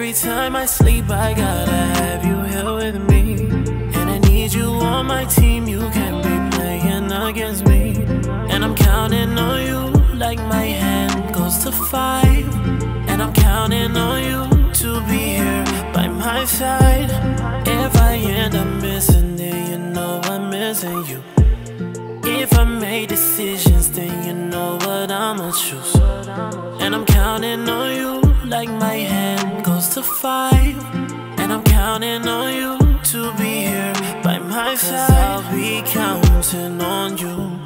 Every time I sleep, I gotta have you here with me. And I need you on my team, you can't be playing against me. And I'm counting on you like my hand goes to five. And I'm counting on you to be here by my side. If I end up missing, then you know I'm missing you. If I make decisions, then you know what I'ma choose. And I'm counting on you like my hand to five. And I'm counting on you to be here by my side. I'll be counting on you.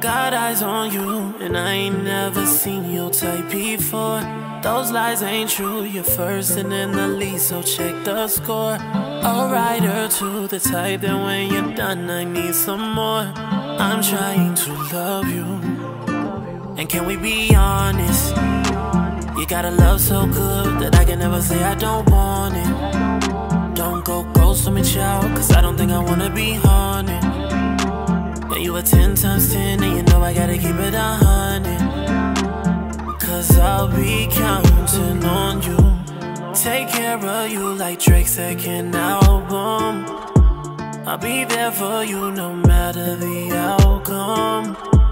Got eyes on you, and I ain't never seen your type before. Those lies ain't true, you're first and in the lead, so check the score. A rider to the type that when you're done, I need some more. I'm trying to love you, and can we be honest? Got a love so good that I can never say I don't want it. Don't go ghost on me, child, cause I don't think I wanna be haunted. Yeah, you a 10 times 10, and you know I gotta keep it a hundred. Cause I'll be counting on you. Take care of you like Drake's second album. I'll be there for you no matter the outcome.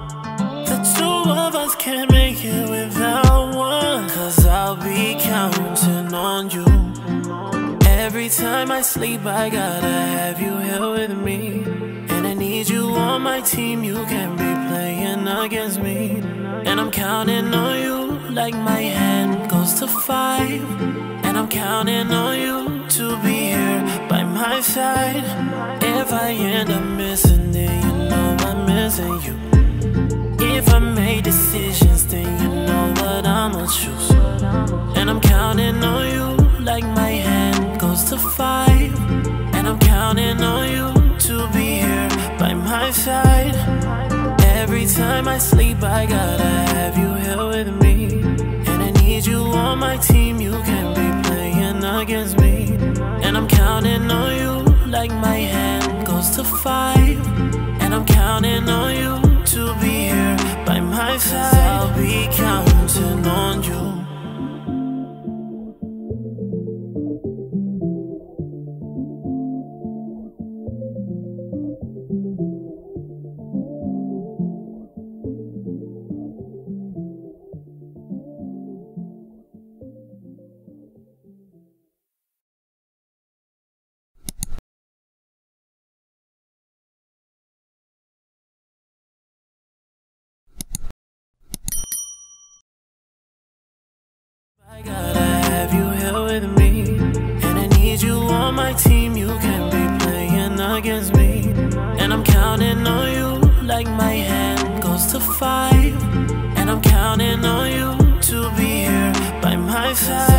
Time I sleep, I gotta have you here with me. And I need you on my team, you can't be playing against me. And I'm counting on you like my hand goes to five. And I'm counting on you to be here by my side. If I end up missing, then you know I'm missing you. If I make decisions, then you know what I'ma choose. And I'm counting on you like my hand to five. And I'm counting on you to be here by my side. Every time I sleep, I gotta have you here with me. And I need you on my team, you can't be playing against me. And I'm counting on you like my hand goes to five. And I'm counting on you to be here by my side. I'll be counting And I'm counting on you like my hand goes to five. And I'm counting on you to be here by my side.